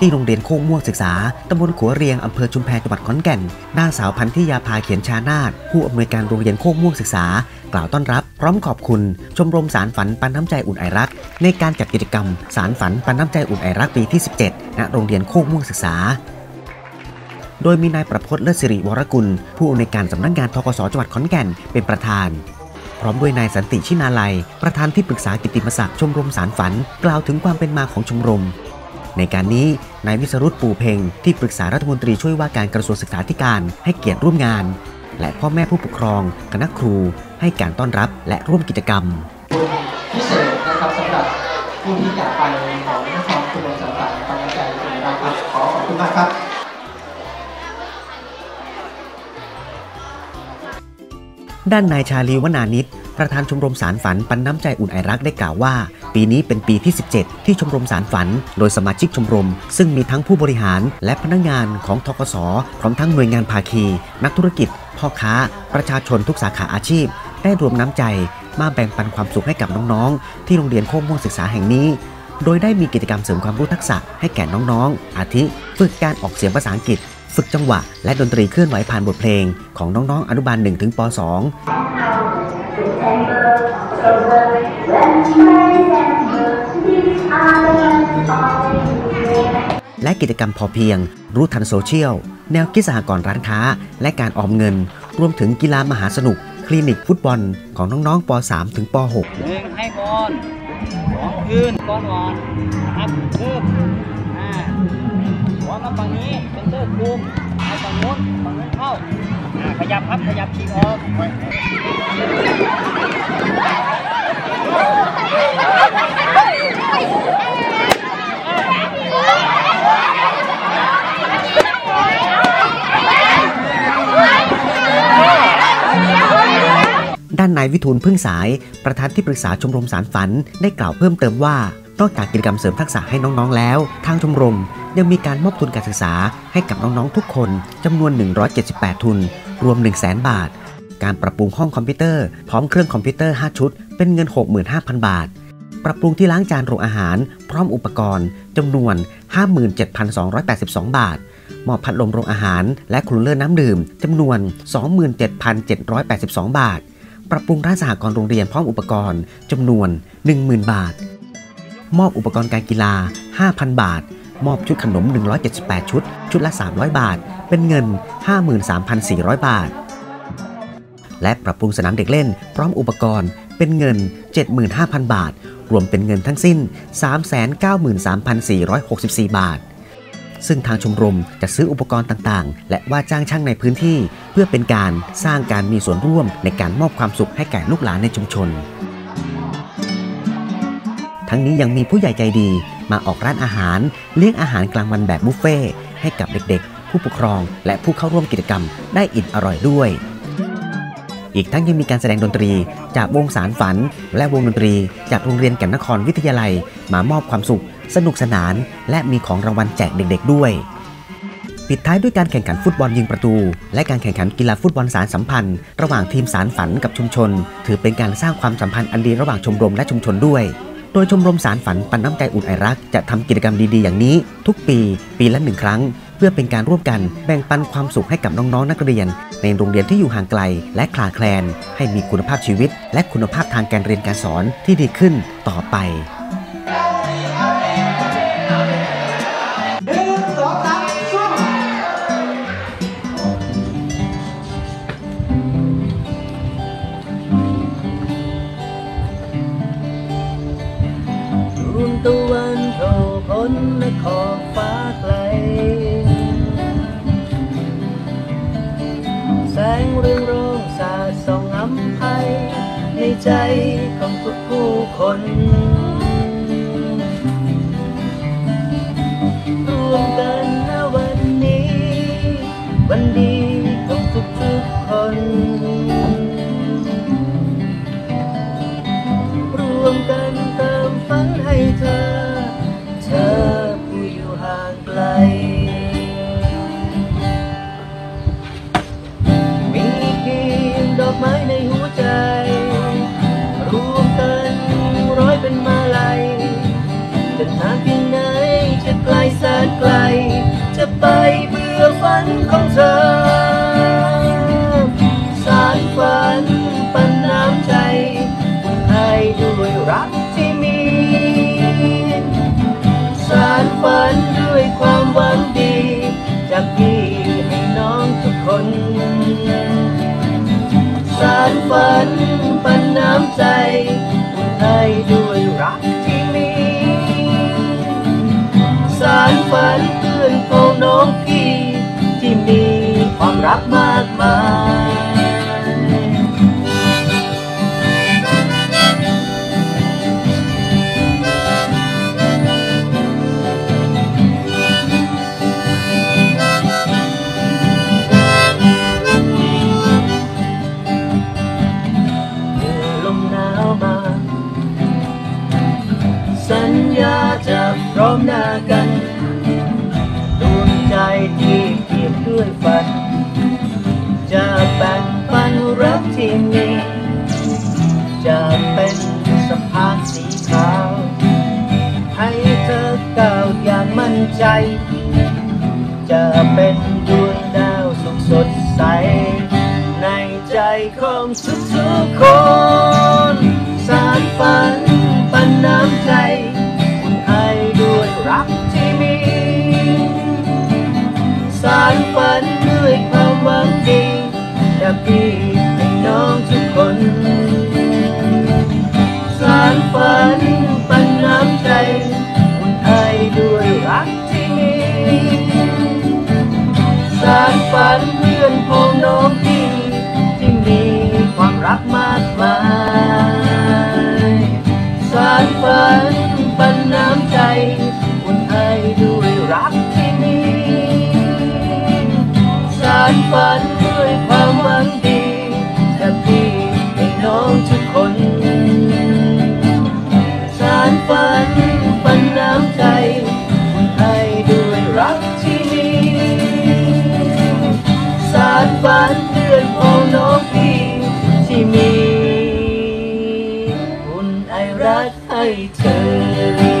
ที่โรงเรียนโคกม่วงศึกษาตำบลขัวเรียงอำเภอชุมแพจังหวัดขอนแก่นนางสาวพันธิยาภาเขียนชานาตผู้อำนวยการโรงเรียนโคกม่วงศึกษา กล่าวต้อนรับ พร้อมขอบคุณ ชมรมสารฝันปันน้ำใจอุ่นไอรัก ในการจัดกิจกรรม สารฝันปันน้ำใจอุ่นไอรักปีที่ 17 ณ โรงเรียนโคกม่วงศึกษาโดยมีนายประพจน์เลิศสิริวรกุล ผู้อำนวยการสำนักงานทกศจังหวัดขอนแก่นเป็นประธาน พร้อมด้วยนายสันติชินาลัย ประธานที่ปรึกษากิติมศักดิ์ชมรมสารฝัน กล่าวถึงความเป็นมาของชมรม ในการนี้นายวิสรุตปูเพ็งที่ปรึกษารัฐมนตรีช่วยว่าการกระทรวงศึกษาธิการให้เกียรติร่วมงาน และพ่อแม่ผู้ปกครองคณะครู ให้การต้อนรับและร่วมกิจกรรมพิเศษนะครับสำหรับผู้ที่จากไปของนครคุณสมบัติปัญญาใจนะครับขอขอบคุณมากครับด้านนายชาลีวนานิตประธานชมรมสารฝันปันน้ำใจอุ่นไอรักได้กล่าวว่า ปีนี้เป็นปีที่ 17 ที่ชมรมสารฝัน โดยสมาชิกชมรม ซึ่งมีทั้งผู้บริหารและพนักงานของทกศพร้อมทั้งหน่วยงานภาคี นักธุรกิจ พ่อค้า ประชาชนทุกสาขาอาชีพ ได้รวมน้ำใจ มาแบ่งปันความสุขให้กับน้องๆ ที่โรงเรียนโคกม่วงศึกษาแห่งนี้ โดยได้มีกิจกรรมเสริมความรู้ทักษะให้แก่น้องๆ อาทิฝึกการออกเสียงภาษาอังกฤษ ฝึกจังหวะ และดนตรีเคลื่อนไหวผ่านบทเพลง ของน้องๆ อนุบาล1ถึงป .2 และกิจกรรมพอเพียง รู้ทันโซเชียล แนวคิดสหกรณ์ร้านค้า และการออมเงิน รวมถึงกีฬามหาสนุก คลินิกฟุตบอลของน้องๆป .3 ถึงป .6 หนึ่งให้ก่อนสองคืนก่อนนอนครับเพิ่มอ่าหัวมาฝั่งนี้เป็นเตอร์คุมให้ฝั่งนู้นฝั่งนู้นเข้าอ่าขยับครับขยับฉีออก ด้านนายวิทูลพึ่งสาย ประธานที่ปรึกษาชมรมสารฝันได้กล่าวเพิ่มเติมว่านอกจากกิจกรรมเสริมทักษะให้น้องๆแล้ว ทางชมรมยังมีการมอบทุนการศึกษาให้กับน้องๆทุกคนจำนวน 178 ทุน รวม 1 0 0 0 0แบาท การปรับปรุงห้องคอมพิวเตอร์พร้อมเครื่องคอมพิวเตอร์ 5 ชุด เป็นเงิน 65,000 บาท ปรับปรุงที่ล้างจานโรงอาหาร พร้อมอุปกรณ์จำนวน 57,282 บาทมอบพัดลมโรงอาหาร และ cooler น้ำดื่มจำนวน 27,782 บาท ปรับปรุงร้านสหกรณ์โรงเรียนพร้อมอุปกรณ์จำนวน 10,000 บาท มอบอุปกรณ์การกีฬา 5,000 บาท มอบชุดขนม 178 ชุด ชุดละ 300 บาท เป็นเงิน 53,400 บาท และปรับปรุงสนามเด็กเล่น พร้อมอุปกรณ์เป็นเงิน 75,000 บาท รวมเป็นเงินทั้งสิ้น 393,464 บาท ซึ่งทางชมรมจะซื้ออุปกรณ์ต่างๆ และว่าจ้างช่างในพื้นที่ เพื่อเป็นการสร้างการมีส่วนร่วมในการมอบความสุขให้แก่ลูกหลานในชุมชน ทั้งนี้ยังมีผู้ใหญ่ใจดีมาออกร้านอาหารเลี้ยงอาหารกลางวันแบบบุฟเฟ่ให้กับเด็กๆ ผู้ปกครอง และผู้เข้าร่วมกิจกรรมได้อิ่มอร่อยด้วย อีกทั้งยังมีการแสดงดนตรี จากวงสารฝัน และวงดนตรี จากโรงเรียนแก่นนครวิทยาลัย มามอบความสุข สนุกสนาน และมีของรางวัลแจกเด็ก ๆ ด้วย ปิดท้ายด้วยการแข่งขันฟุตบอลยิงประตู และการแข่งขันกีฬาฟุตบอลสารสัมพันธ์ ระหว่างทีมสารฝันกับชุมชน ถือเป็นการสร้างความสัมพันธ์อันดีระหว่างชมรมและชุมชนด้วยโดยชมรมสารฝันปันน้ำใจอุ่นไอรัก จะทำกิจกรรมดีๆ อย่างนี้ ทุกปี ปีละหนึ่งครั้ง พื่อเป็นการร่วมกันแบ่งปันความสุขให้กับน้องๆ นักเรียน ในโรงเรียนที่อยู่ห่างไกล และคลาดแคลน ให้มีคุณภาพชีวิต และคุณภาพทางการเรียนการสอนที่ดีขึ้นต่อไปหนึ่งสองสามสู้รุ่นตะวันโผล่พ้นนขอ งเรืองรองสาส่องอำไพในใจของทุกผู้คนรวมกันณวันนี้ วันดี ไปเบื่อฝันของเธอ สารฝันปันน้ำใจให้ด้วยรักที่มี สารฝันด้วยความหวังดี จากพี่ให้น้องทุกคน สารฝันปันน้ำใจให้ด้วยรักที่มี สารฝัน อนพ้องน้องพี่ที่มีความรักมากมายเมื่อลมหนาวมาสัญญาจะพร้อมหน้ากัน ด้วยฝัน จะแบ่งปันรักที่มี จะเป็นสะพานสีขาว ให้เธอก้าวอย่างมั่นใจ จะเป็นดวงดาวสุขสดใส ในใจของทุกทุกๆคน that I turn.